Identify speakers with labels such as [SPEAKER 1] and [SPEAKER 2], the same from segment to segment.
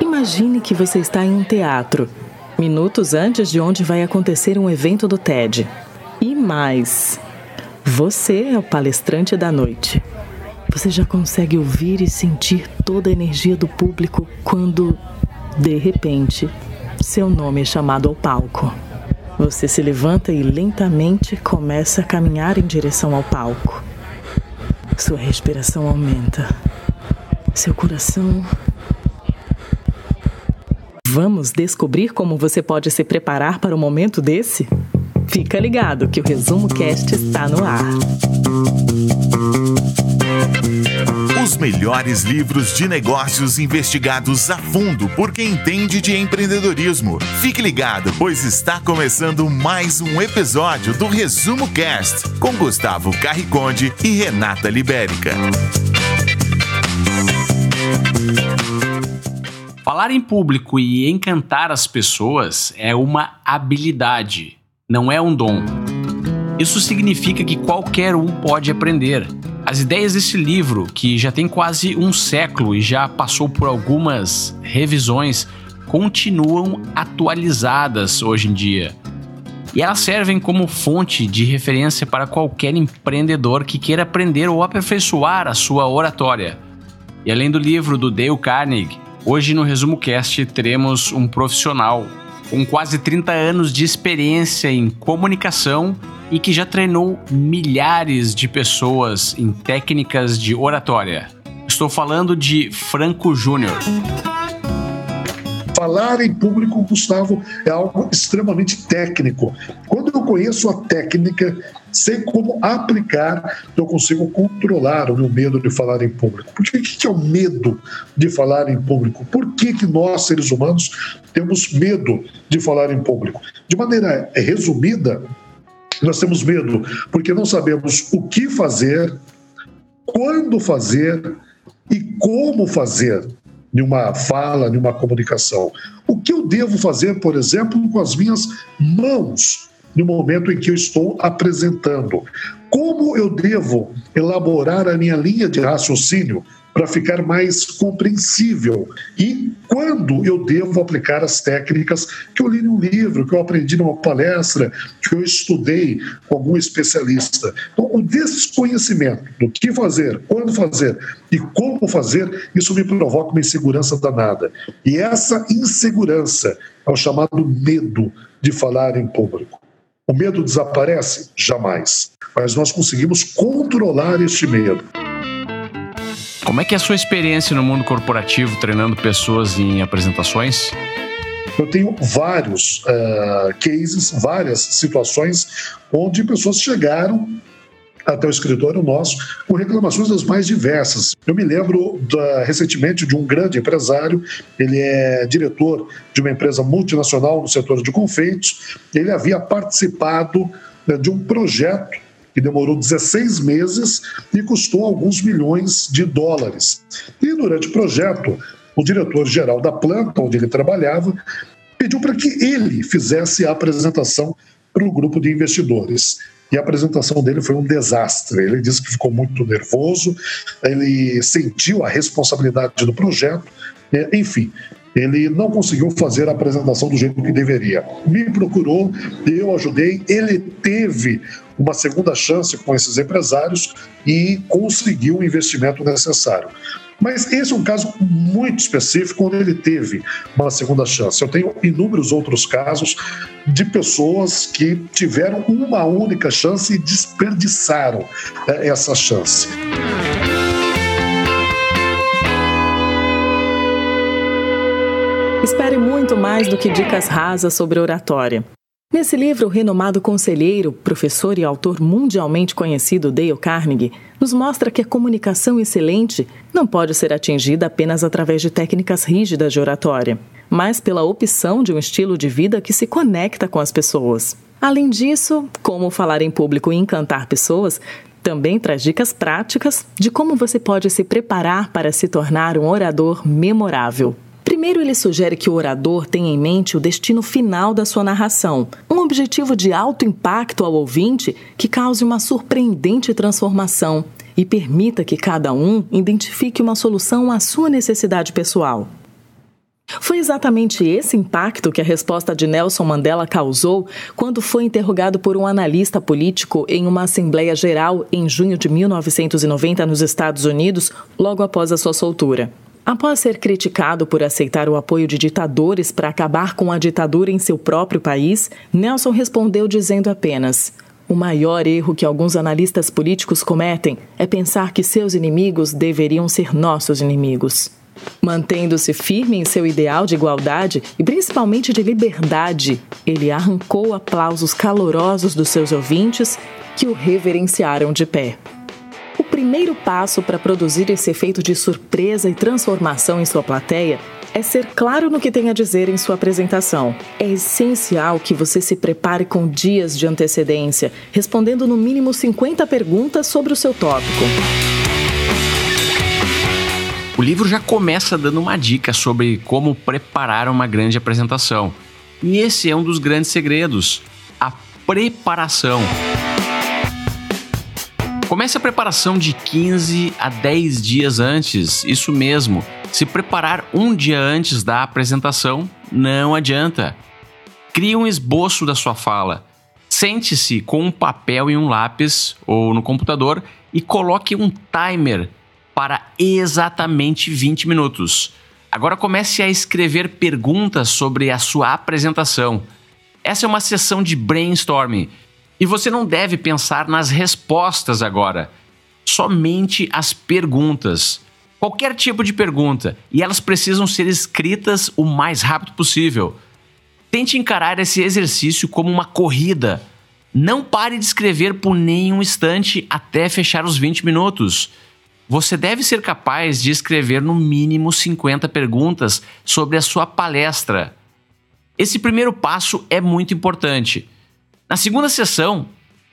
[SPEAKER 1] Imagine que você está em um teatro, minutos antes de onde vai acontecer um evento do TED. E mais, você é o palestrante da noite. Você já consegue ouvir e sentir toda a energia do público quando, de repente, seu nome é chamado ao palco. Você se levanta e lentamente começa a caminhar em direção ao palco. Sua respiração aumenta. Seu coração. Vamos descobrir como você pode se preparar para um momento desse? Fica ligado que o Resumo Cast está no ar.
[SPEAKER 2] Os melhores livros de negócios investigados a fundo por quem entende de empreendedorismo. Fique ligado, pois está começando mais um episódio do Resumo Cast com Gustavo Carriconde e Renata Libérica.
[SPEAKER 3] Falar em público e encantar as pessoas é uma habilidade, não é um dom. Isso significa que qualquer um pode aprender. As ideias desse livro, que já tem quase um século e já passou por algumas revisões, continuam atualizadas hoje em dia. E elas servem como fonte de referência para qualquer empreendedor que queira aprender ou aperfeiçoar a sua oratória. E além do livro do Dale Carnegie, hoje no Resumo Cast teremos um profissional com quase 30 anos de experiência em comunicação e que já treinou milhares de pessoas em técnicas de oratória. Estou falando de Franco Júnior.
[SPEAKER 4] Falar em público, Gustavo, é algo extremamente técnico. Quando eu conheço a técnica, sei como aplicar, eu consigo controlar o meu medo de falar em público. Por que, que é o medo de falar em público? Por que, que nós, seres humanos, temos medo de falar em público? De maneira resumida, nós temos medo porque não sabemos o que fazer, quando fazer e como fazer numa fala, numa comunicação. O que eu devo fazer, por exemplo, com as minhas mãos no momento em que eu estou apresentando? Como eu devo elaborar a minha linha de raciocínio para ficar mais compreensível? E quando eu devo aplicar as técnicas que eu li num livro, que eu aprendi numa palestra, que eu estudei com algum especialista? Então, o desconhecimento do que fazer, quando fazer e como fazer, isso me provoca uma insegurança danada. E essa insegurança é o chamado medo de falar em público. O medo desaparece? Jamais. Mas nós conseguimos controlar este medo.
[SPEAKER 3] Como é que é a sua experiência no mundo corporativo treinando pessoas em apresentações?
[SPEAKER 4] Eu tenho vários uh, cases, várias situações onde pessoas chegaram até o escritório nosso com reclamações das mais diversas. Eu me lembro da, recentemente de um grande empresário, ele é diretor de uma empresa multinacional no setor de confeitos, ele havia participado né, de um projeto que demorou 16 meses e custou alguns milhões de dólares. E durante o projeto, o diretor-geral da planta onde ele trabalhava pediu para que ele fizesse a apresentação para o grupo de investidores. E a apresentação dele foi um desastre. Ele disse que ficou muito nervoso, ele sentiu a responsabilidade do projeto, enfim, ele não conseguiu fazer a apresentação do jeito que deveria. Me procurou, eu ajudei, ele teve uma segunda chance com esses empresários e conseguiu o investimento necessário. Mas esse é um caso muito específico onde ele teve uma segunda chance. Eu tenho inúmeros outros casos de pessoas que tiveram uma única chance e desperdiçaram é, essa chance.
[SPEAKER 1] Espere muito mais do que dicas rasas sobre oratória. Nesse livro, o renomado conselheiro, professor e autor mundialmente conhecido Dale Carnegie nos mostra que a comunicação excelente não pode ser atingida apenas através de técnicas rígidas de oratória, mas pela opção de um estilo de vida que se conecta com as pessoas. Além disso, como falar em público e encantar pessoas também traz dicas práticas de como você pode se preparar para se tornar um orador memorável. Primeiro, ele sugere que o orador tenha em mente o destino final da sua narração, um objetivo de alto impacto ao ouvinte que cause uma surpreendente transformação e permita que cada um identifique uma solução à sua necessidade pessoal. Foi exatamente esse impacto que a resposta de Nelson Mandela causou quando foi interrogado por um analista político em uma Assembleia Geral em junho de 1990 nos Estados Unidos, logo após a sua soltura. Após ser criticado por aceitar o apoio de ditadores para acabar com a ditadura em seu próprio país, Nelson respondeu dizendo apenas: O maior erro que alguns analistas políticos cometem é pensar que seus inimigos deveriam ser nossos inimigos. Mantendo-se firme em seu ideal de igualdade e principalmente de liberdade, ele arrancou aplausos calorosos dos seus ouvintes que o reverenciaram de pé. O primeiro passo para produzir esse efeito de surpresa e transformação em sua plateia é ser claro no que tem a dizer em sua apresentação. É essencial que você se prepare com dias de antecedência, respondendo no mínimo 50 perguntas sobre o seu tópico.
[SPEAKER 3] O livro já começa dando uma dica sobre como preparar uma grande apresentação. E esse é um dos grandes segredos: a preparação. Comece a preparação de 15 a 10 dias antes, isso mesmo. Se preparar um dia antes da apresentação, não adianta. Crie um esboço da sua fala. Sente-se com um papel e um lápis ou no computador e coloque um timer para exatamente 20 minutos. Agora comece a escrever perguntas sobre a sua apresentação. Essa é uma sessão de brainstorming e você não deve pensar nas respostas agora, somente as perguntas. Qualquer tipo de pergunta, e elas precisam ser escritas o mais rápido possível. Tente encarar esse exercício como uma corrida. Não pare de escrever por nenhum instante até fechar os 20 minutos. Você deve ser capaz de escrever no mínimo 50 perguntas sobre a sua palestra. Esse primeiro passo é muito importante. Na segunda sessão,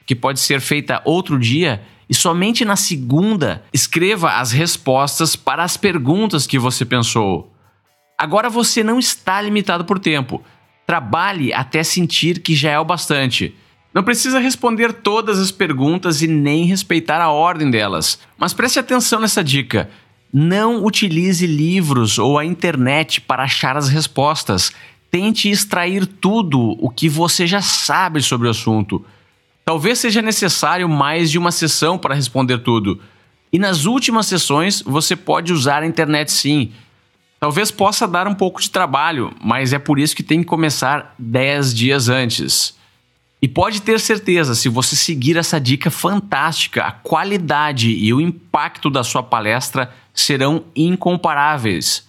[SPEAKER 3] que pode ser feita outro dia, e somente na segunda, escreva as respostas para as perguntas que você pensou. Agora você não está limitado por tempo. Trabalhe até sentir que já é o bastante. Não precisa responder todas as perguntas e nem respeitar a ordem delas, mas preste atenção nessa dica. Não utilize livros ou a internet para achar as respostas. Tente extrair tudo o que você já sabe sobre o assunto. Talvez seja necessário mais de uma sessão para responder tudo. E nas últimas sessões você pode usar a internet sim. Talvez possa dar um pouco de trabalho, mas é por isso que tem que começar 10 dias antes. E pode ter certeza, se você seguir essa dica fantástica, a qualidade e o impacto da sua palestra serão incomparáveis.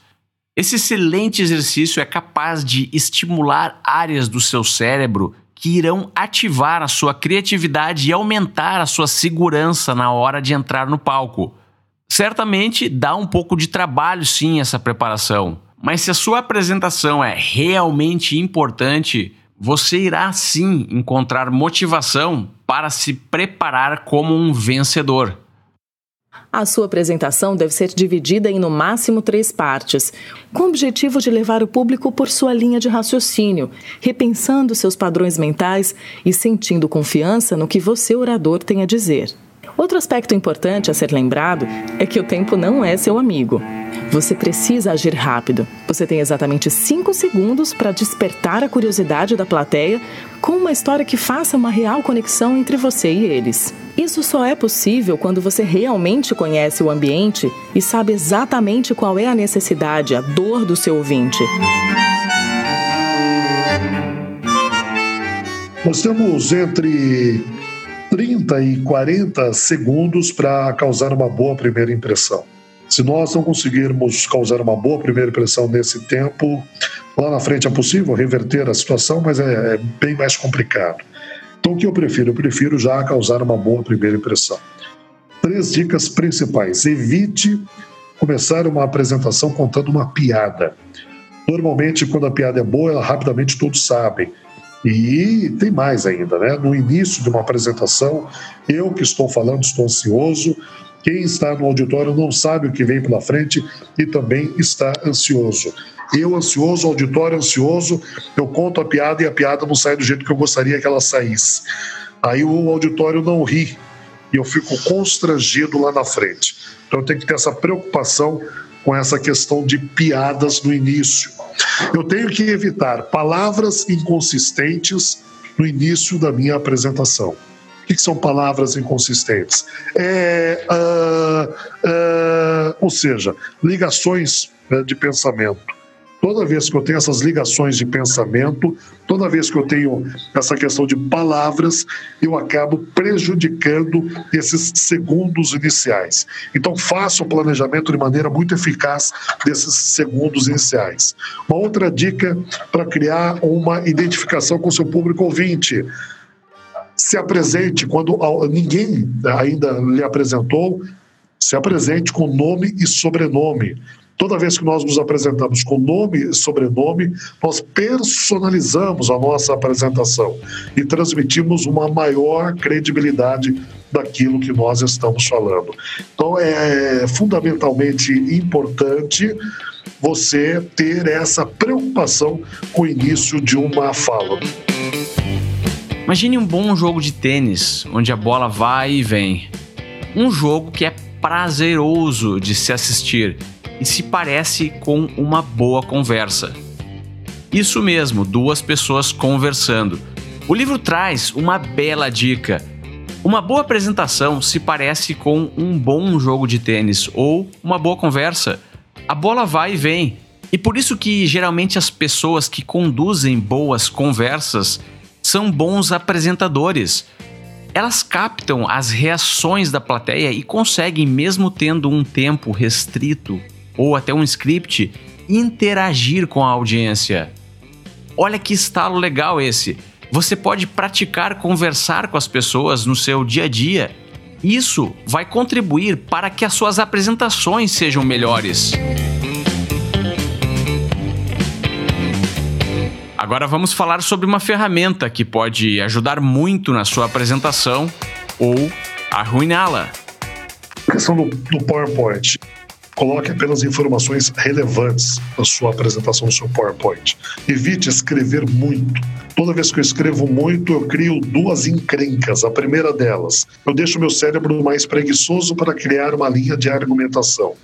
[SPEAKER 3] Esse excelente exercício é capaz de estimular áreas do seu cérebro que irão ativar a sua criatividade e aumentar a sua segurança na hora de entrar no palco. Certamente dá um pouco de trabalho sim essa preparação, mas se a sua apresentação é realmente importante, você irá sim encontrar motivação para se preparar como um vencedor.
[SPEAKER 1] A sua apresentação deve ser dividida em no máximo três partes, com o objetivo de levar o público por sua linha de raciocínio, repensando seus padrões mentais e sentindo confiança no que você, orador, tem a dizer. Outro aspecto importante a ser lembrado é que o tempo não é seu amigo. Você precisa agir rápido. Você tem exatamente 5 segundos para despertar a curiosidade da plateia com uma história que faça uma real conexão entre você e eles. Isso só é possível quando você realmente conhece o ambiente e sabe exatamente qual é a necessidade, a dor do seu ouvinte.
[SPEAKER 4] Nós temos entre 30 e 40 segundos para causar uma boa primeira impressão. Se nós não conseguirmos causar uma boa primeira impressão nesse tempo, lá na frente é possível reverter a situação, mas é, é bem mais complicado. Então, o que eu prefiro? Eu prefiro já causar uma boa primeira impressão. Três dicas principais. Evite começar uma apresentação contando uma piada. Normalmente, quando a piada é boa, ela rapidamente todos sabem. E tem mais ainda, né? No início de uma apresentação, eu que estou falando estou ansioso, quem está no auditório não sabe o que vem pela frente e também está ansioso. Eu ansioso, auditório ansioso, eu conto a piada e a piada não sai do jeito que eu gostaria que ela saísse. Aí o auditório não ri e eu fico constrangido lá na frente. Então eu tenho que ter essa preocupação com essa questão de piadas no início. Eu tenho que evitar palavras inconsistentes no início da minha apresentação. O que, são palavras inconsistentes? É, uh, uh, ou seja, ligações né, de pensamento. Toda vez que eu tenho essas ligações de pensamento, toda vez que eu tenho essa questão de palavras, eu acabo prejudicando esses segundos iniciais. Então, faça o planejamento de maneira muito eficaz desses segundos iniciais. Uma outra dica para criar uma identificação com seu público ouvinte se apresente quando ninguém ainda lhe apresentou, se apresente com nome e sobrenome. Toda vez que nós nos apresentamos com nome e sobrenome, nós personalizamos a nossa apresentação e transmitimos uma maior credibilidade daquilo que nós estamos falando. Então é fundamentalmente importante você ter essa preocupação com o início de uma fala.
[SPEAKER 3] Imagine um bom jogo de tênis, onde a bola vai e vem. Um jogo que é prazeroso de se assistir e se parece com uma boa conversa. Isso mesmo, duas pessoas conversando. O livro traz uma bela dica. Uma boa apresentação se parece com um bom jogo de tênis ou uma boa conversa. A bola vai e vem. E por isso que geralmente as pessoas que conduzem boas conversas são bons apresentadores. Elas captam as reações da plateia e conseguem, mesmo tendo um tempo restrito ou até um script, interagir com a audiência. Olha que estalo legal esse! Você pode praticar conversar com as pessoas no seu dia a dia. Isso vai contribuir para que as suas apresentações sejam melhores. Agora vamos falar sobre uma ferramenta que pode ajudar muito na sua apresentação ou arruiná-la.
[SPEAKER 4] A questão do, do PowerPoint. Coloque apenas informações relevantes na sua apresentação, no seu PowerPoint. Evite escrever muito. Toda vez que eu escrevo muito, eu crio duas encrencas. A primeira delas, eu deixo meu cérebro mais preguiçoso para criar uma linha de argumentação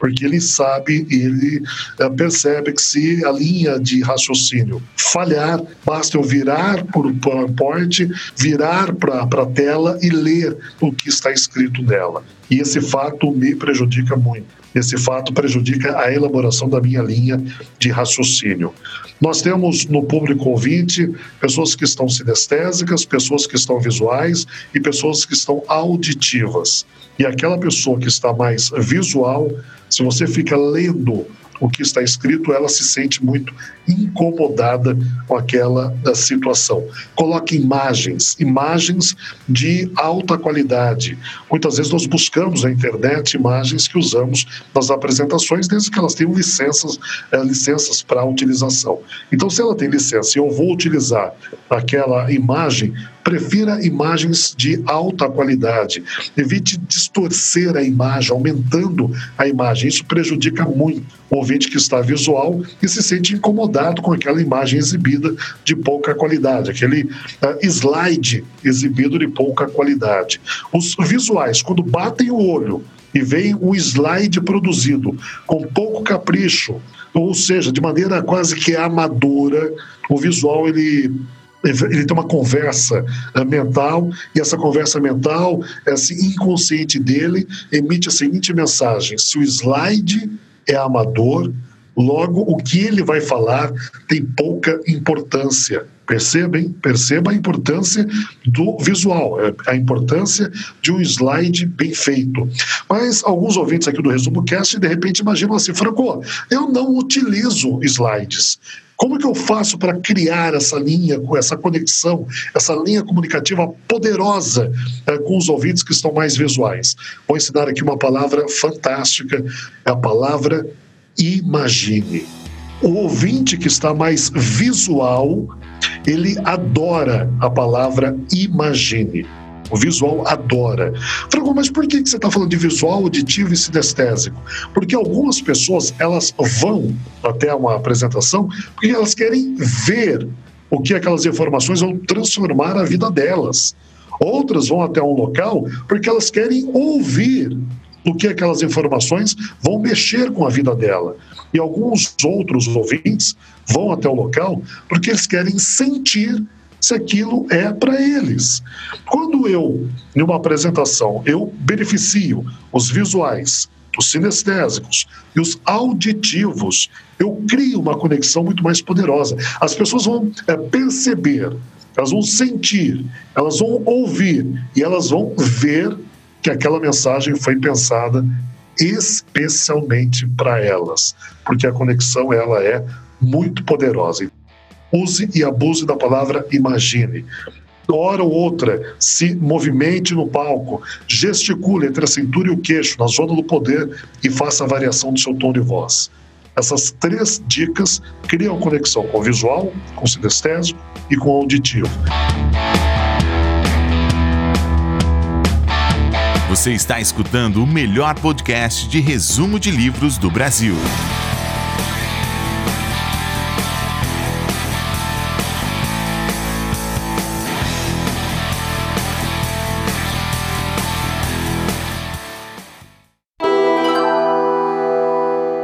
[SPEAKER 4] porque ele sabe, ele uh, percebe que se a linha de raciocínio falhar, basta eu virar para o PowerPoint, virar para a tela e ler o que está escrito nela. E esse fato me prejudica muito. Esse fato prejudica a elaboração da minha linha de raciocínio. Nós temos no público ouvinte pessoas que estão sinestésicas, pessoas que estão visuais e pessoas que estão auditivas. E aquela pessoa que está mais visual, se você fica lendo o que está escrito, ela se sente muito incomodada com aquela situação. Coloque imagens, imagens de alta qualidade. Muitas vezes nós buscamos na internet imagens que usamos nas apresentações, desde que elas tenham licenças, é, licenças para utilização. Então, se ela tem licença e eu vou utilizar aquela imagem, prefira imagens de alta qualidade. Evite distorcer a imagem, aumentando a imagem. Isso prejudica muito o ouvinte que está visual e se sente incomodado com aquela imagem exibida de pouca qualidade, aquele uh, slide exibido de pouca qualidade. Os visuais, quando batem o olho e veem o slide produzido com pouco capricho, ou seja, de maneira quase que amadora, o visual ele ele tem uma conversa mental e essa conversa mental, esse inconsciente dele emite a seguinte mensagem: se o slide é amador, logo o que ele vai falar tem pouca importância. Percebem? Perceba a importância do visual, é, a importância de um slide bem feito. Mas alguns ouvintes aqui do Resumo Cast de repente imaginam assim, Franco, eu não utilizo slides. Como que eu faço para criar essa linha, essa conexão, essa linha comunicativa poderosa é, com os ouvintes que estão mais visuais? Vou ensinar aqui uma palavra fantástica, é a palavra imagine. O ouvinte que está mais visual, ele adora a palavra imagine. O visual adora. Franco, mas por que você está falando de visual, auditivo e sinestésico? Porque algumas pessoas elas vão até uma apresentação porque elas querem ver o que aquelas informações vão transformar a vida delas. Outras vão até um local porque elas querem ouvir o que aquelas informações vão mexer com a vida dela. E alguns outros ouvintes vão até o local porque eles querem sentir se aquilo é para eles. Quando eu, em uma apresentação, eu beneficio os visuais, os sinestésicos e os auditivos, eu crio uma conexão muito mais poderosa. As pessoas vão é, perceber, elas vão sentir, elas vão ouvir e elas vão ver que aquela mensagem foi pensada especialmente para elas, porque a conexão ela é muito poderosa. Use e abuse da palavra imagine. Hora ou outra, se movimente no palco, gesticule entre a cintura e o queixo, na zona do poder, e faça a variação do seu tom de voz. Essas três dicas criam conexão com o visual, com o sinestésico e com o auditivo.
[SPEAKER 2] Você está escutando o melhor podcast de resumo de livros do Brasil.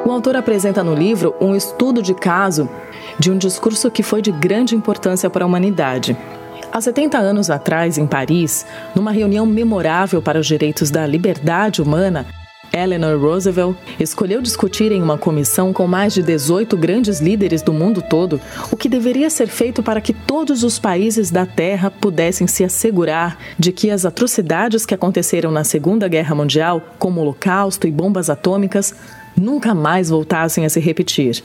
[SPEAKER 1] O autor apresenta no livro um estudo de caso de um discurso que foi de grande importância para a humanidade. Há 70 anos atrás, em Paris, numa reunião memorável para os direitos da liberdade humana, Eleanor Roosevelt escolheu discutir em uma comissão com mais de 18 grandes líderes do mundo todo o que deveria ser feito para que todos os países da Terra pudessem se assegurar de que as atrocidades que aconteceram na Segunda Guerra Mundial, como Holocausto e bombas atômicas, nunca mais voltassem a se repetir.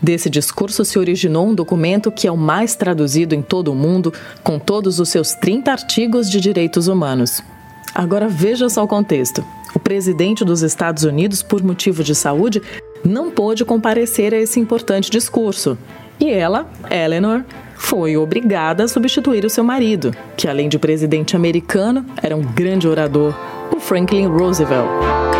[SPEAKER 1] Desse discurso se originou um documento que é o mais traduzido em todo o mundo, com todos os seus 30 artigos de direitos humanos. Agora veja só o contexto. O presidente dos Estados Unidos, por motivo de saúde, não pôde comparecer a esse importante discurso. E ela, Eleanor, foi obrigada a substituir o seu marido, que além de presidente americano, era um grande orador, o Franklin Roosevelt.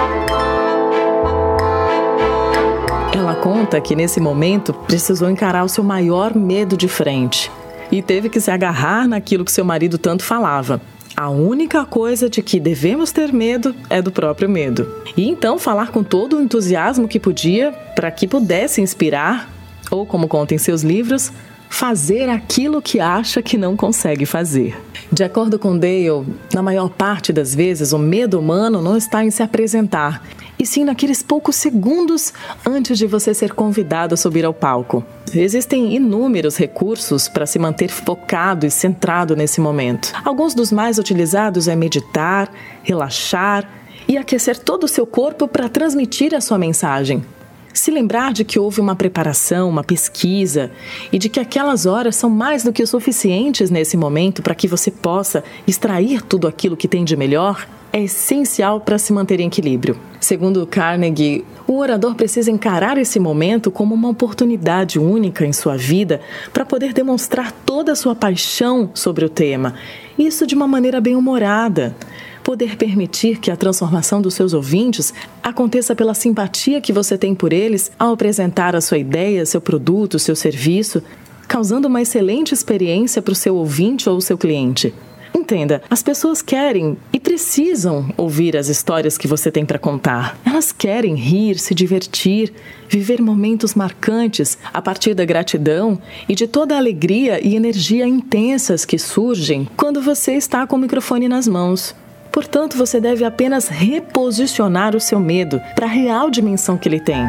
[SPEAKER 1] Conta que nesse momento precisou encarar o seu maior medo de frente e teve que se agarrar naquilo que seu marido tanto falava. A única coisa de que devemos ter medo é do próprio medo. E então falar com todo o entusiasmo que podia para que pudesse inspirar, ou como conta em seus livros, fazer aquilo que acha que não consegue fazer. De acordo com Dale, na maior parte das vezes o medo humano não está em se apresentar, e sim naqueles poucos segundos antes de você ser convidado a subir ao palco. Existem inúmeros recursos para se manter focado e centrado nesse momento. Alguns dos mais utilizados é meditar, relaxar e aquecer todo o seu corpo para transmitir a sua mensagem. Se lembrar de que houve uma preparação, uma pesquisa e de que aquelas horas são mais do que o suficientes nesse momento para que você possa extrair tudo aquilo que tem de melhor é essencial para se manter em equilíbrio. Segundo Carnegie, o orador precisa encarar esse momento como uma oportunidade única em sua vida para poder demonstrar toda a sua paixão sobre o tema. Isso de uma maneira bem humorada poder permitir que a transformação dos seus ouvintes aconteça pela simpatia que você tem por eles ao apresentar a sua ideia, seu produto, seu serviço, causando uma excelente experiência para o seu ouvinte ou seu cliente. Entenda, as pessoas querem e precisam ouvir as histórias que você tem para contar. Elas querem rir, se divertir, viver momentos marcantes a partir da gratidão e de toda a alegria e energia intensas que surgem quando você está com o microfone nas mãos. Portanto, você deve apenas reposicionar o seu medo para a real dimensão que ele tem.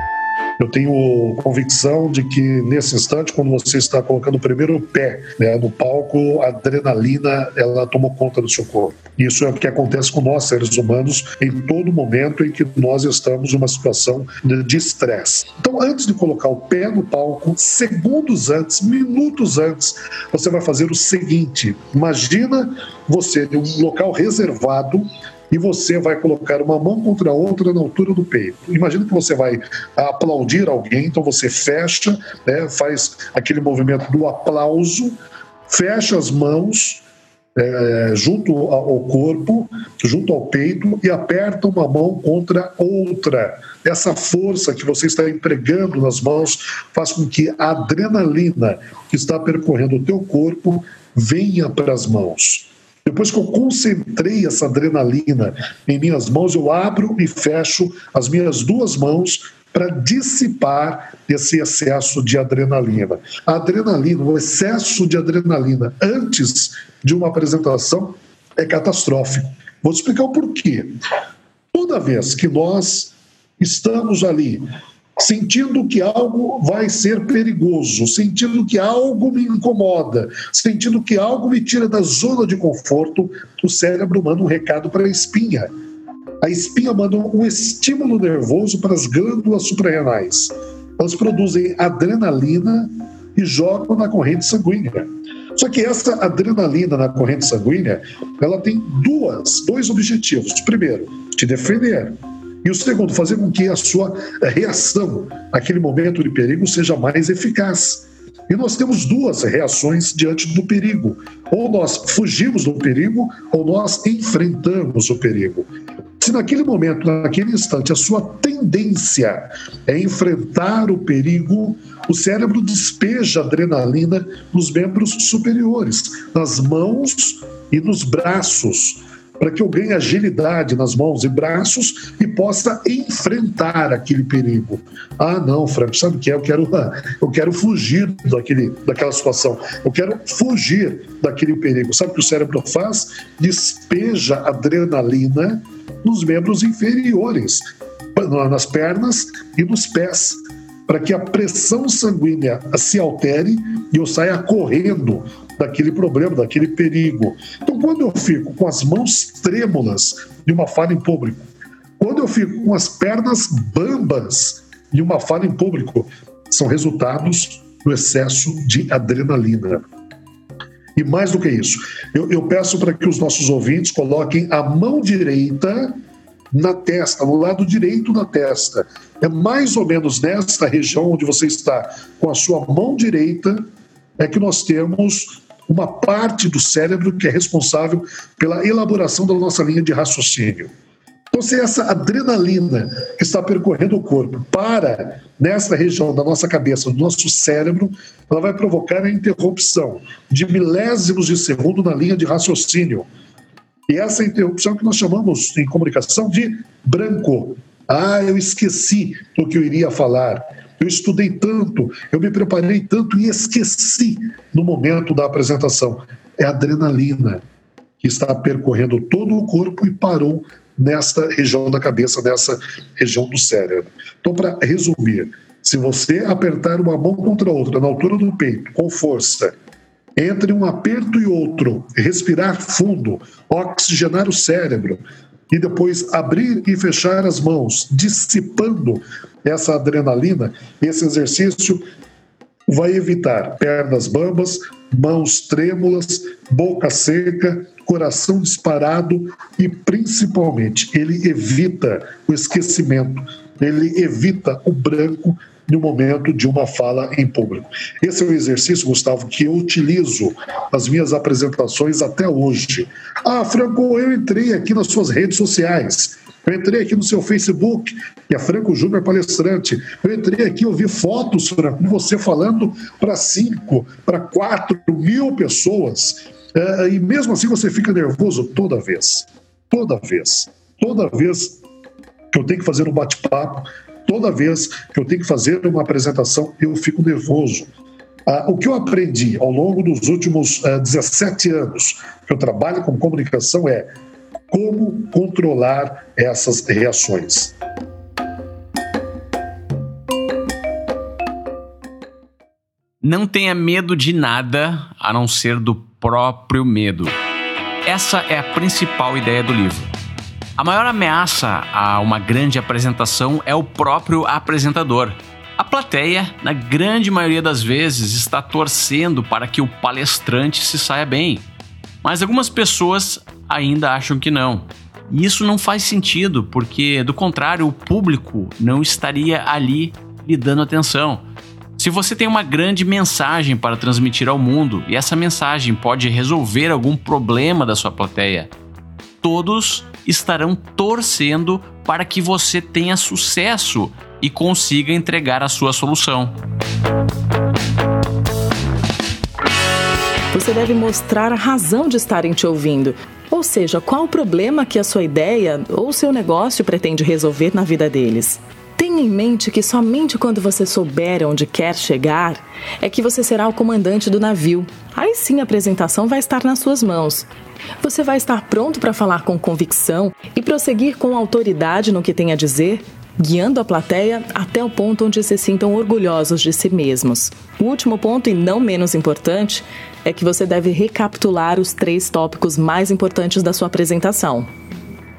[SPEAKER 4] Eu tenho convicção de que nesse instante, quando você está colocando o primeiro pé né, no palco, a adrenalina ela tomou conta do seu corpo. Isso é o que acontece com nós, seres humanos, em todo momento em que nós estamos numa situação de estresse. Então, antes de colocar o pé no palco, segundos antes, minutos antes, você vai fazer o seguinte: imagina você em um local reservado e você vai colocar uma mão contra a outra na altura do peito. Imagina que você vai aplaudir alguém, então você fecha, né, faz aquele movimento do aplauso, fecha as mãos é, junto ao corpo, junto ao peito e aperta uma mão contra outra. Essa força que você está empregando nas mãos faz com que a adrenalina que está percorrendo o teu corpo venha para as mãos. Depois que eu concentrei essa adrenalina em minhas mãos, eu abro e fecho as minhas duas mãos para dissipar esse excesso de adrenalina. A adrenalina, o excesso de adrenalina antes de uma apresentação é catastrófico. Vou explicar o porquê. Toda vez que nós estamos ali sentindo que algo vai ser perigoso, sentindo que algo me incomoda, sentindo que algo me tira da zona de conforto, o cérebro manda um recado para a espinha. A espinha manda um estímulo nervoso para as glândulas suprarrenais. Elas produzem adrenalina e jogam na corrente sanguínea. Só que essa adrenalina na corrente sanguínea, ela tem duas, dois objetivos. Primeiro, te defender. E o segundo, fazer com que a sua reação àquele momento de perigo seja mais eficaz. E nós temos duas reações diante do perigo. Ou nós fugimos do perigo, ou nós enfrentamos o perigo. Se naquele momento, naquele instante, a sua tendência é enfrentar o perigo, o cérebro despeja adrenalina nos membros superiores, nas mãos e nos braços para que eu ganhe agilidade nas mãos e braços e possa enfrentar aquele perigo. Ah, não, Franco, sabe o que é? Eu quero, eu quero fugir daquele, daquela situação. Eu quero fugir daquele perigo. Sabe o que o cérebro faz? Despeja adrenalina nos membros inferiores, nas pernas e nos pés, para que a pressão sanguínea se altere e eu saia correndo daquele problema, daquele perigo. Então, quando eu fico com as mãos trêmulas de uma fala em público, quando eu fico com as pernas bambas de uma fala em público, são resultados do excesso de adrenalina. E mais do que isso, eu, eu peço para que os nossos ouvintes coloquem a mão direita na testa, no lado direito da testa. É mais ou menos nesta região onde você está, com a sua mão direita, é que nós temos uma parte do cérebro que é responsável pela elaboração da nossa linha de raciocínio. Então, se essa adrenalina que está percorrendo o corpo para nessa região da nossa cabeça, do nosso cérebro, ela vai provocar a interrupção de milésimos de segundo na linha de raciocínio. E essa interrupção que nós chamamos em comunicação de branco. Ah, eu esqueci do que eu iria falar. Eu estudei tanto, eu me preparei tanto e esqueci no momento da apresentação. É adrenalina que está percorrendo todo o corpo e parou nesta região da cabeça, nessa região do cérebro. Então, para resumir, se você apertar uma mão contra a outra na altura do peito, com força, entre um aperto e outro, respirar fundo, oxigenar o cérebro, e depois abrir e fechar as mãos, dissipando essa adrenalina, esse exercício vai evitar pernas bambas, mãos trêmulas, boca seca, coração disparado e, principalmente, ele evita o esquecimento, ele evita o branco no momento de uma fala em público. Esse é o exercício, Gustavo, que eu utilizo nas minhas apresentações até hoje. Ah, Franco, eu entrei aqui nas suas redes sociais. Eu entrei aqui no seu Facebook, que é Franco Júnior Palestrante. Eu entrei aqui, eu vi fotos, Franco, de você falando para cinco, para quatro mil pessoas. Uh, e mesmo assim você fica nervoso toda vez. Toda vez. Toda vez que eu tenho que fazer um bate-papo, toda vez que eu tenho que fazer uma apresentação, eu fico nervoso. Uh, o que eu aprendi ao longo dos últimos uh, 17 anos que eu trabalho com comunicação é como controlar essas reações.
[SPEAKER 3] Não tenha medo de nada a não ser do próprio medo. Essa é a principal ideia do livro. A maior ameaça a uma grande apresentação é o próprio apresentador. A plateia, na grande maioria das vezes, está torcendo para que o palestrante se saia bem. Mas algumas pessoas ainda acham que não. E isso não faz sentido, porque, do contrário, o público não estaria ali lhe dando atenção. Se você tem uma grande mensagem para transmitir ao mundo e essa mensagem pode resolver algum problema da sua plateia, todos estarão torcendo para que você tenha sucesso e consiga entregar a sua solução.
[SPEAKER 1] Você deve mostrar a razão de estarem te ouvindo, ou seja, qual o problema que a sua ideia ou seu negócio pretende resolver na vida deles. Tenha em mente que somente quando você souber onde quer chegar é que você será o comandante do navio. Aí sim a apresentação vai estar nas suas mãos. Você vai estar pronto para falar com convicção e prosseguir com autoridade no que tem a dizer, guiando a plateia até o ponto onde se sintam orgulhosos de si mesmos. O último ponto, e não menos importante, é que você deve recapitular os três tópicos mais importantes da sua apresentação.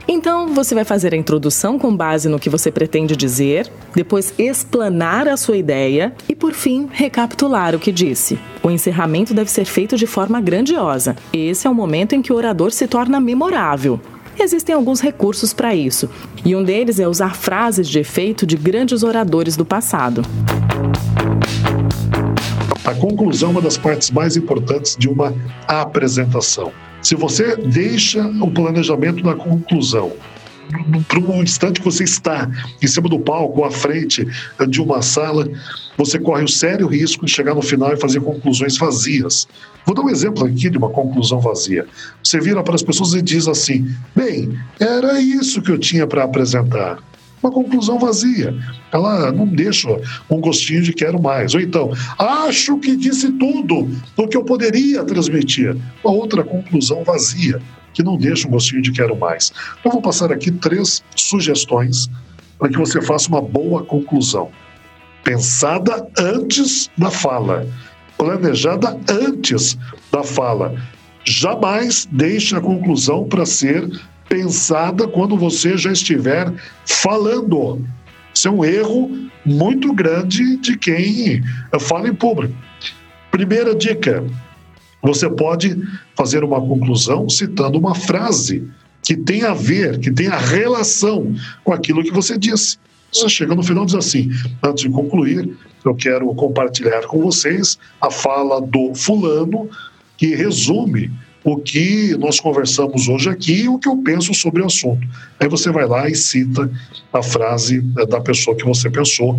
[SPEAKER 1] Então, você vai fazer a introdução com base no que você pretende dizer, depois explanar a sua ideia e, por fim, recapitular o que disse. O encerramento deve ser feito de forma grandiosa. Esse é o momento em que o orador se torna memorável. Existem alguns recursos para isso, e um deles é usar frases de efeito de grandes oradores do passado.
[SPEAKER 4] A conclusão é uma das partes mais importantes de uma apresentação. Se você deixa o planejamento na conclusão, para um instante que você está em cima do palco, à frente de uma sala, você corre o sério risco de chegar no final e fazer conclusões vazias. Vou dar um exemplo aqui de uma conclusão vazia. Você vira para as pessoas e diz assim: bem, era isso que eu tinha para apresentar uma conclusão vazia. Ela não deixa um gostinho de quero mais. Ou então, acho que disse tudo o que eu poderia transmitir. Uma outra conclusão vazia, que não deixa um gostinho de quero mais. Então, vou passar aqui três sugestões para que você faça uma boa conclusão. Pensada antes da fala, planejada antes da fala. Jamais deixe a conclusão para ser pensada quando você já estiver falando. Isso é um erro muito grande de quem fala em público. Primeira dica: você pode fazer uma conclusão citando uma frase que tem a ver, que tem a relação com aquilo que você disse. Você chega no final e diz assim: antes de concluir, eu quero compartilhar com vocês a fala do fulano que resume o que nós conversamos hoje aqui e o que eu penso sobre o assunto. Aí você vai lá e cita a frase eh, da pessoa que você pensou,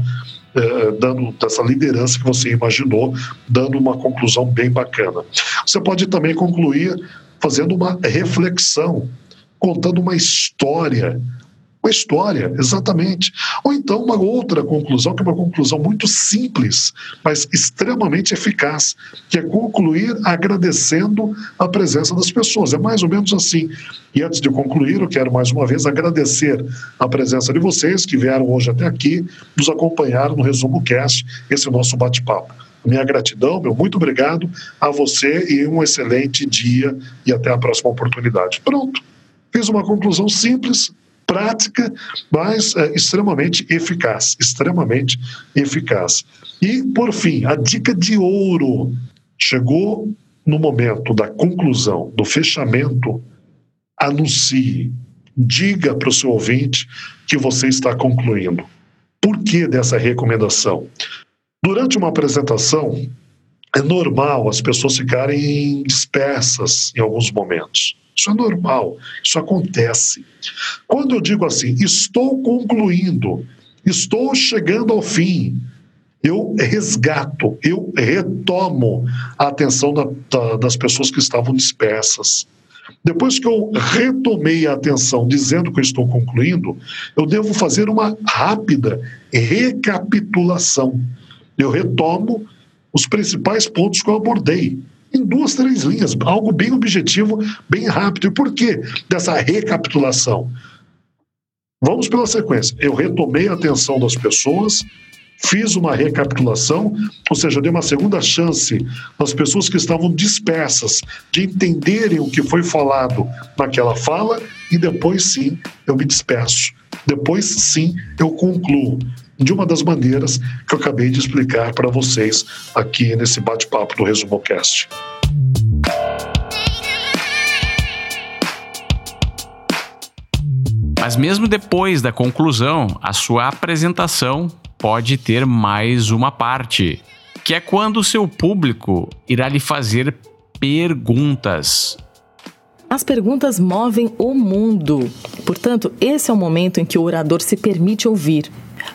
[SPEAKER 4] eh, dando dessa liderança que você imaginou, dando uma conclusão bem bacana. Você pode também concluir fazendo uma reflexão, contando uma história uma história, exatamente. Ou então uma outra conclusão, que é uma conclusão muito simples, mas extremamente eficaz, que é concluir agradecendo a presença das pessoas. É mais ou menos assim. E antes de concluir, eu quero mais uma vez agradecer a presença de vocês que vieram hoje até aqui, nos acompanharam no Resumo Cast, esse nosso bate-papo minha gratidão, meu muito obrigado a você e um excelente dia e até a próxima oportunidade. Pronto. Fiz uma conclusão simples, prática, mas é, extremamente eficaz, extremamente eficaz. E, por fim, a dica de ouro. Chegou no momento da conclusão, do fechamento, anuncie, diga para o seu ouvinte que você está concluindo. Por que dessa recomendação? Durante uma apresentação, é normal as pessoas ficarem dispersas em alguns momentos. Isso é normal, isso acontece. Quando eu digo assim, estou concluindo, estou chegando ao fim, eu resgato, eu retomo a atenção da, da, das pessoas que estavam dispersas. Depois que eu retomei a atenção dizendo que eu estou concluindo, eu devo fazer uma rápida recapitulação. Eu retomo os principais pontos que eu abordei em duas, três linhas, algo bem objetivo, bem rápido. E por que dessa recapitulação? Vamos pela sequência. Eu retomei a atenção das pessoas, fiz uma recapitulação, ou seja, dei uma segunda chance às pessoas que estavam dispersas de entenderem o que foi falado naquela fala e depois sim eu me disperso. Depois sim eu concluo de uma das maneiras que eu acabei de explicar para vocês aqui nesse bate-papo do ResumoCast.
[SPEAKER 3] Mas mesmo depois da conclusão, a sua apresentação pode ter mais uma parte, que é quando o seu público irá lhe fazer perguntas.
[SPEAKER 1] As perguntas movem o mundo. Portanto, esse é o momento em que o orador se permite ouvir.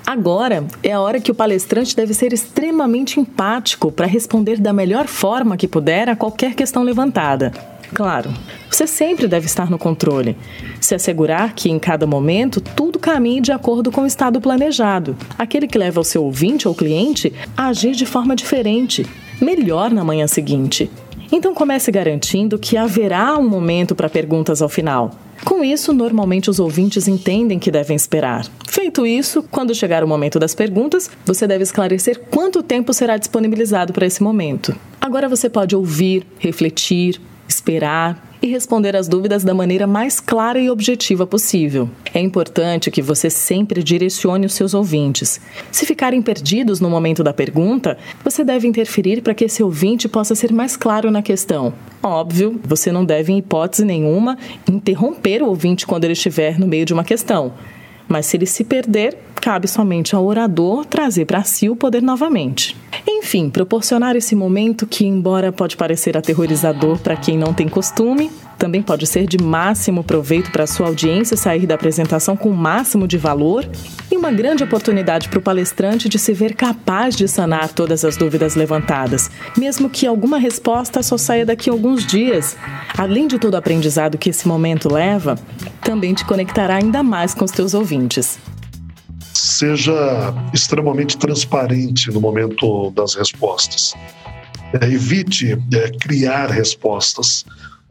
[SPEAKER 1] Agora é a hora que o palestrante deve ser extremamente empático para responder da melhor forma que puder a qualquer questão levantada. Claro, você sempre deve estar no controle. Se assegurar que, em cada momento, tudo caminhe de acordo com o estado planejado. Aquele que leva o seu ouvinte ou cliente a agir de forma diferente, melhor na manhã seguinte. Então comece garantindo que haverá um momento para perguntas ao final. Com isso, normalmente os ouvintes entendem que devem esperar. Feito isso, quando chegar o momento das perguntas, você deve esclarecer quanto tempo será disponibilizado para esse momento. Agora você pode ouvir, refletir, esperar e responder as dúvidas da maneira mais clara e objetiva possível. É importante que você sempre direcione os seus ouvintes. Se ficarem perdidos no momento da pergunta, você deve interferir para que esse ouvinte possa ser mais claro na questão. Óbvio, você não deve, em hipótese nenhuma, interromper o ouvinte quando ele estiver no meio de uma questão. Mas se ele se perder, cabe somente ao orador trazer para si o poder novamente. Enfim, proporcionar esse momento que, embora pode parecer aterrorizador para quem não tem costume, também pode ser de máximo proveito para sua audiência sair da apresentação com o máximo de valor e uma grande oportunidade para o palestrante de se ver capaz de sanar todas as dúvidas levantadas, mesmo que alguma resposta só saia daqui a alguns dias. Além de todo o aprendizado que esse momento leva, também te conectará ainda mais com os teus ouvintes
[SPEAKER 4] seja extremamente transparente no momento das respostas. É, evite é, criar respostas.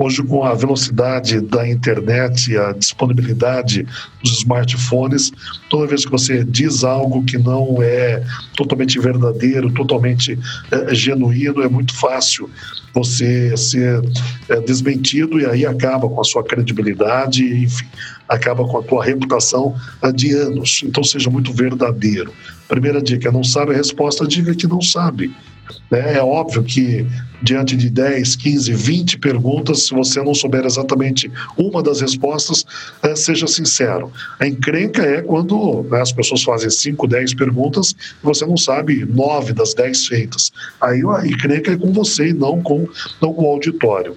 [SPEAKER 4] Hoje, com a velocidade da internet e a disponibilidade dos smartphones, toda vez que você diz algo que não é totalmente verdadeiro, totalmente é, genuíno, é muito fácil você ser é, desmentido e aí acaba com a sua credibilidade, enfim, acaba com a tua reputação de anos. Então, seja muito verdadeiro. Primeira dica: não sabe a resposta, diga que não sabe. Né? É óbvio que diante de 10, 15, 20 perguntas, se você não souber exatamente uma das respostas, é, seja sincero. A encrenca é quando né, as pessoas fazem 5, 10 perguntas e você não sabe 9 das 10 feitas. Aí a encrenca é com você e não com, não com o auditório.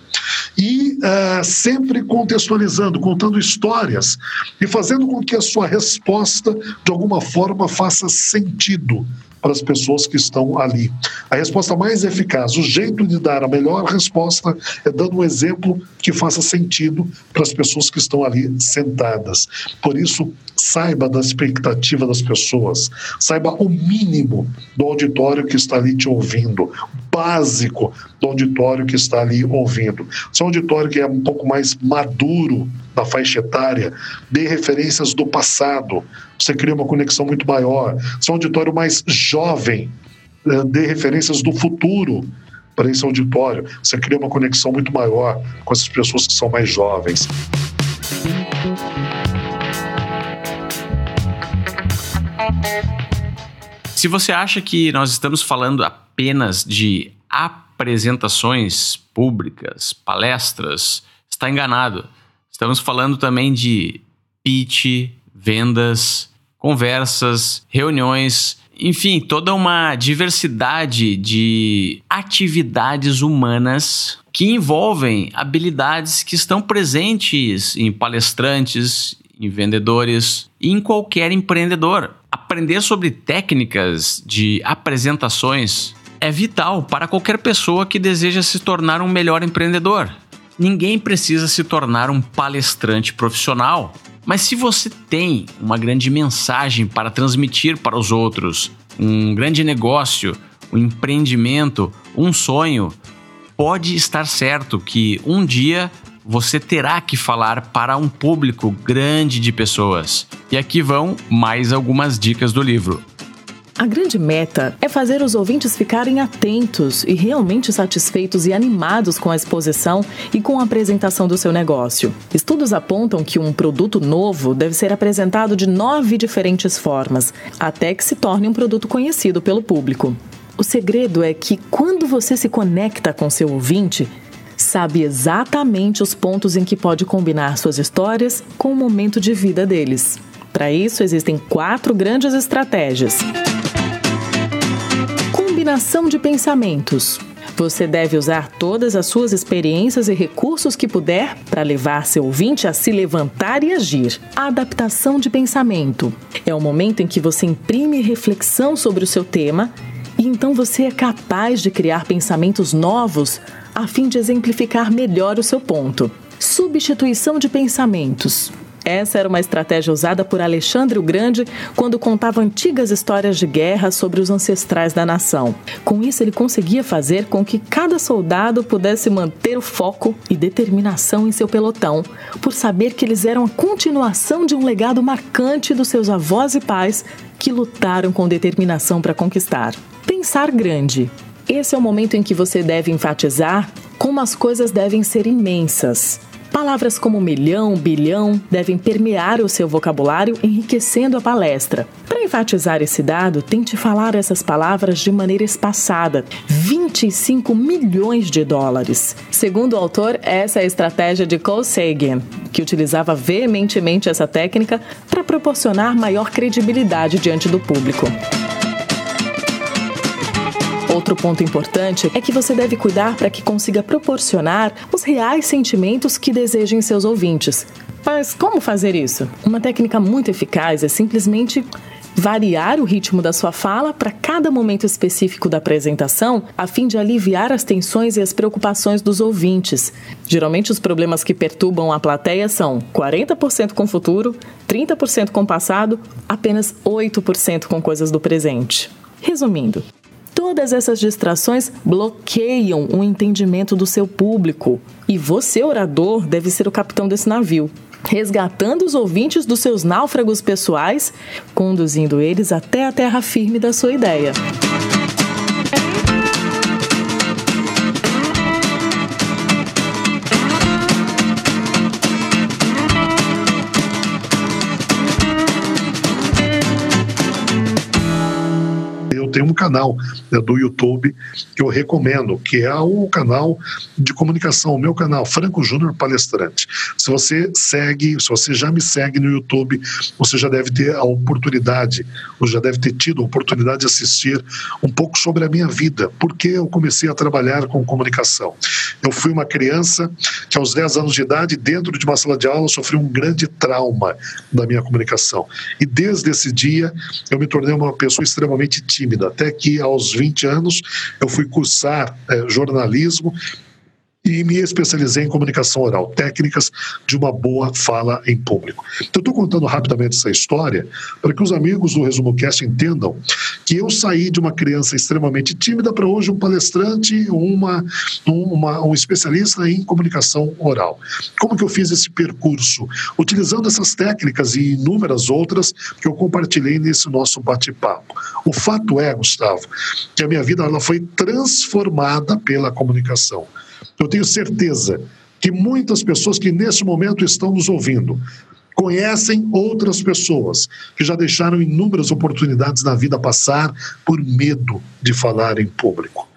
[SPEAKER 4] E uh, sempre contextualizando, contando histórias e fazendo com que a sua resposta, de alguma forma, faça sentido para as pessoas que estão ali. A resposta mais eficaz, o jeito de dar a melhor resposta é dando um exemplo que faça sentido para as pessoas que estão ali sentadas. Por isso, saiba da expectativa das pessoas, saiba o mínimo do auditório que está ali te ouvindo, básico do auditório que está ali ouvindo. Se é um auditório que é um pouco mais maduro da faixa etária, dê referências do passado, você cria uma conexão muito maior. Se é um auditório mais jovem, eh, dê referências do futuro para esse auditório, você cria uma conexão muito maior com essas pessoas que são mais jovens.
[SPEAKER 3] Se você acha que nós estamos falando apenas de apresentações públicas, palestras, está enganado. Estamos falando também de pitch, vendas, conversas, reuniões, enfim, toda uma diversidade de atividades humanas que envolvem habilidades que estão presentes em palestrantes, em vendedores e em qualquer empreendedor. Aprender sobre técnicas de apresentações é vital para qualquer pessoa que deseja se tornar um melhor empreendedor. Ninguém precisa se tornar um palestrante profissional, mas se você tem uma grande mensagem para transmitir para os outros, um grande negócio, um empreendimento, um sonho, pode estar certo que um dia você terá que falar para um público grande de pessoas. E aqui vão mais algumas dicas do livro.
[SPEAKER 1] A grande meta é fazer os ouvintes ficarem atentos e realmente satisfeitos e animados com a exposição e com a apresentação do seu negócio. Estudos apontam que um produto novo deve ser apresentado de nove diferentes formas, até que se torne um produto conhecido pelo público. O segredo é que, quando você se conecta com seu ouvinte, sabe exatamente os pontos em que pode combinar suas histórias com o momento de vida deles. Para isso, existem quatro grandes estratégias. Combinação de pensamentos. Você deve usar todas as suas experiências e recursos que puder para levar seu ouvinte a se levantar e agir. Adaptação de pensamento. É o momento em que você imprime reflexão sobre o seu tema E então você é capaz de criar pensamentos novos a fim de exemplificar melhor o seu ponto. Substituição de pensamentos. Essa era uma estratégia usada por Alexandre o Grande quando contava antigas histórias de guerra sobre os ancestrais da nação. Com isso, ele conseguia fazer com que cada soldado pudesse manter o foco e determinação em seu pelotão, por saber que eles eram a continuação de um legado marcante dos seus avós e pais que lutaram com determinação para conquistar. Pensar grande. Esse é o momento em que você deve enfatizar como as coisas devem ser imensas. Palavras como milhão, bilhão devem permear o seu vocabulário, enriquecendo a palestra. Para enfatizar esse dado, tente falar essas palavras de maneira espaçada. 25 milhões de dólares. Segundo o autor, essa é a estratégia de Cole Sagan, que utilizava veementemente essa técnica para proporcionar maior credibilidade diante do público. Outro ponto importante é que você deve cuidar para que consiga proporcionar os reais sentimentos que desejem seus ouvintes. Mas como fazer isso? Uma técnica muito eficaz é simplesmente variar o ritmo da sua fala para cada momento específico da apresentação, a fim de aliviar as tensões e as preocupações dos ouvintes. Geralmente, os problemas que perturbam a plateia são 40% com o futuro, 30% com o passado, apenas 8% com coisas do presente. Resumindo, Todas essas distrações bloqueiam o entendimento do seu público. E você, orador, deve ser o capitão desse navio, resgatando os ouvintes dos seus náufragos pessoais, conduzindo eles até a terra firme da sua ideia.
[SPEAKER 4] Tem um canal né, do YouTube que eu recomendo, que é o canal de comunicação, o meu canal, Franco Júnior Palestrante. Se você segue, se você já me segue no YouTube, você já deve ter a oportunidade, ou já deve ter tido a oportunidade de assistir um pouco sobre a minha vida, porque eu comecei a trabalhar com comunicação. Eu fui uma criança que aos 10 anos de idade, dentro de uma sala de aula, sofri um grande trauma da minha comunicação. E desde esse dia, eu me tornei uma pessoa extremamente tímida até que aos 20 anos eu fui cursar é, jornalismo e me especializei em comunicação oral, técnicas de uma boa fala em público. Então, estou contando rapidamente essa história para que os amigos do Resumo Cast entendam que eu saí de uma criança extremamente tímida para hoje um palestrante, uma, uma, um especialista em comunicação oral. Como que eu fiz esse percurso? Utilizando essas técnicas e inúmeras outras que eu compartilhei nesse nosso bate-papo. O fato é, Gustavo, que a minha vida ela foi transformada pela comunicação. Eu tenho certeza que muitas pessoas que nesse momento estão nos ouvindo conhecem outras pessoas que já deixaram inúmeras oportunidades na vida passar por medo de falar em público,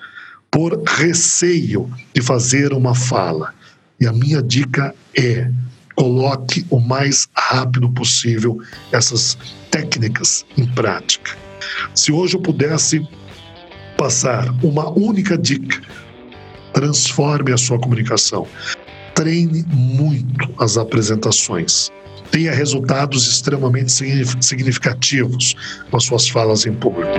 [SPEAKER 4] por receio de fazer uma fala. E a minha dica é: coloque o mais rápido possível essas técnicas em prática. Se hoje eu pudesse passar uma única dica transforme a sua comunicação. Treine muito as apresentações. Tenha resultados extremamente significativos com as suas falas em público.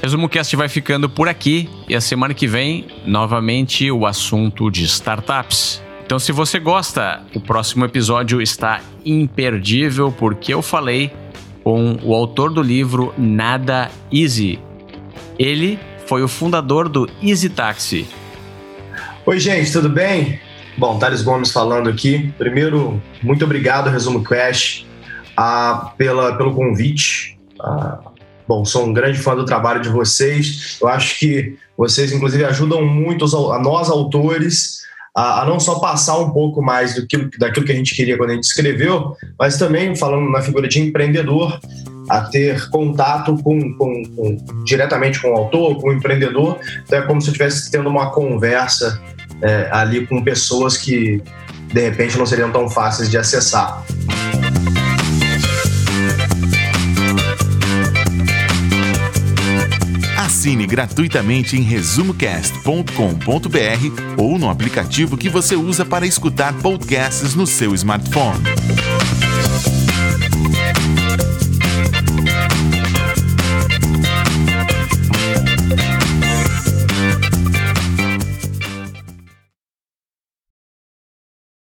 [SPEAKER 3] Resumo Cast vai ficando por aqui e a semana que vem, novamente, o assunto de startups. Então, se você gosta, o próximo episódio está imperdível porque eu falei com o autor do livro Nada Easy. Ele foi o fundador do Easy Taxi.
[SPEAKER 5] Oi, gente, tudo bem? Bom, Thales Gomes falando aqui. Primeiro, muito obrigado, Resumo Crash, pela, pelo convite. Bom, sou um grande fã do trabalho de vocês. Eu acho que vocês, inclusive, ajudam muito a nós, autores, a, a, não só passar um pouco mais do que, daquilo que a gente queria quando a gente escreveu, mas também, falando na figura de empreendedor, a ter contato com, com, com, diretamente com o autor, com o empreendedor. Então é como se eu estivesse tendo uma conversa é, ali com pessoas que de repente não seriam tão fáceis de acessar.
[SPEAKER 2] Assine gratuitamente em resumocast.com.br ou no aplicativo que você usa para escutar podcasts no seu smartphone.